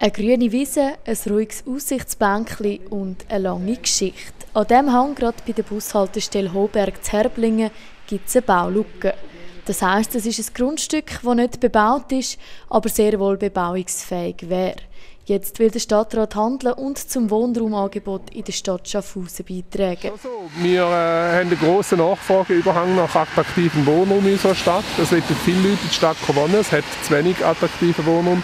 Eine grüne Wiese, ein ruhiges Aussichtsbänkchen und eine lange Geschichte. An diesem Hang, gerade bei der Bushaltestelle Hoberg zu Herblingen, gibt es eine Baulücke. Das heisst, es ist ein Grundstück, das nicht bebaut ist, aber sehr wohl bebauungsfähig wäre. Jetzt will der Stadtrat handeln und zum Wohnraumangebot in der Stadt Schaffhausen beitragen. Also, wir äh, haben einen grossen Nachfrageüberhang nach attraktivem Wohnraum in unserer Stadt. Es wollen viele Leute in die Stadt wohnen. Es hat zu wenig attraktiven Wohnraum.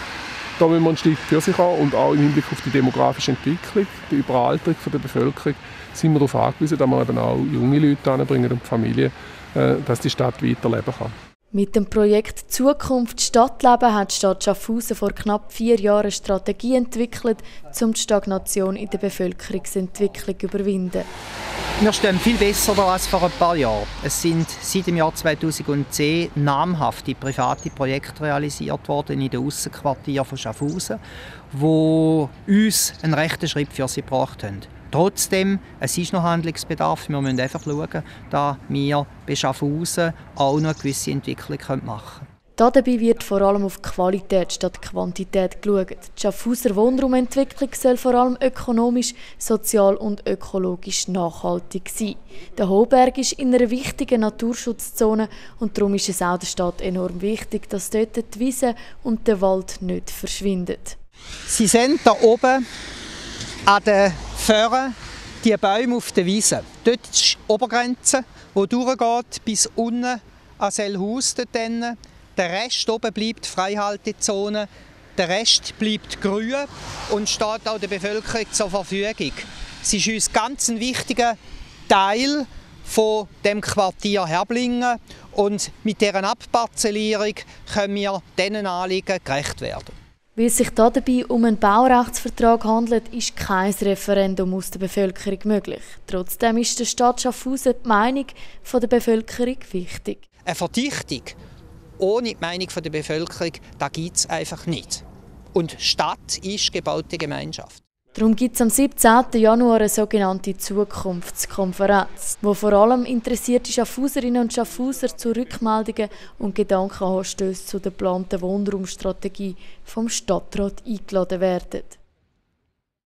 Da müssen wir einen Schritt für sich haben und auch im Hinblick auf die demografische Entwicklung, die Überalterung der Bevölkerung, sind wir darauf angewiesen, dass wir eben auch junge Leute anbringen und Familien, äh, dass die Stadt weiterleben kann. Mit dem Projekt Zukunft Stadtleben hat die Stadt Schaffhausen vor knapp vier Jahren eine Strategie entwickelt, um die Stagnation in der Bevölkerungsentwicklung zu überwinden. Wir stehen viel besser da als vor ein paar Jahren. Es sind seit dem Jahr 2010 namhafte private Projekte realisiert worden in den Aussenquartieren von Schaffhausen, wo uns einen rechten Schritt für sie gebracht haben. Trotzdem, es ist noch Handlungsbedarf. Wir müssen einfach schauen, dass wir bei Schaffhausen auch noch eine gewisse Entwicklung machen können. Dabei wird vor allem auf Qualität statt Quantität geschaut. Die Schaffhauser Wohnraumentwicklung soll vor allem ökonomisch, sozial und ökologisch nachhaltig sein. Der Hohberg ist in einer wichtigen Naturschutzzone und darum ist es auch der Stadt enorm wichtig, dass dort die Wiese und der Wald nicht verschwinden. Sie sind da oben an den Föhren die Bäume auf der Wiese. Dort ist die Obergrenze, die durchgeht bis unten an Sellhaus. Dort der Rest oben bleibt Freihaltezone. Der Rest bleibt grün und steht auch der Bevölkerung zur Verfügung. Es ist uns ganz ein wichtiger Teil von dem Quartier Herblingen und mit deren Abparzellierung können wir diesen Anliegen gerecht werden. Weil es sich dabei um einen Baurechtsvertrag handelt, ist kein Referendum aus der Bevölkerung möglich. Trotzdem ist der Stadt Schaffhausen die Meinung der Bevölkerung wichtig. Eine Verdichtung ohne die Meinung der Bevölkerung, da gibt es einfach nicht. Und Stadt ist gebaute Gemeinschaft. Darum gibt es am 17. Januar eine sogenannte Zukunftskonferenz, wo vor allem interessierte Schaffhauserinnen und Schaffhauser zu Rückmeldungen und Gedankenanstößen zu der geplanten Wohnraumstrategie vom Stadtrat eingeladen werden.